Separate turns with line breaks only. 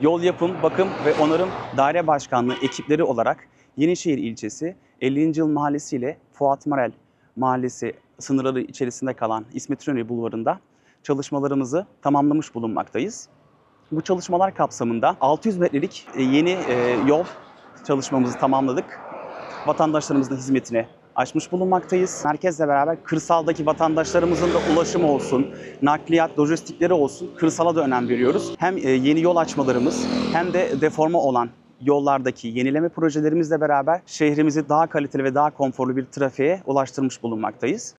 Yol yapım, bakım ve onarım daire başkanlığı ekipleri olarak Yenişehir ilçesi 50. Yıl Mahallesi ile Fuat Marel Mahallesi sınırları içerisinde kalan İsmet İnönü Bulvarı'nda çalışmalarımızı tamamlamış bulunmaktayız. Bu çalışmalar kapsamında 600 metrelik e, yeni e, yol çalışmamızı tamamladık. Vatandaşlarımızın hizmetine açmış bulunmaktayız. Merkezle beraber kırsaldaki vatandaşlarımızın da ulaşımı olsun, nakliyat, lojistikleri olsun kırsala da önem veriyoruz. Hem e, yeni yol açmalarımız hem de deforme olan yollardaki yenileme projelerimizle beraber şehrimizi daha kaliteli ve daha konforlu bir trafiğe ulaştırmış bulunmaktayız.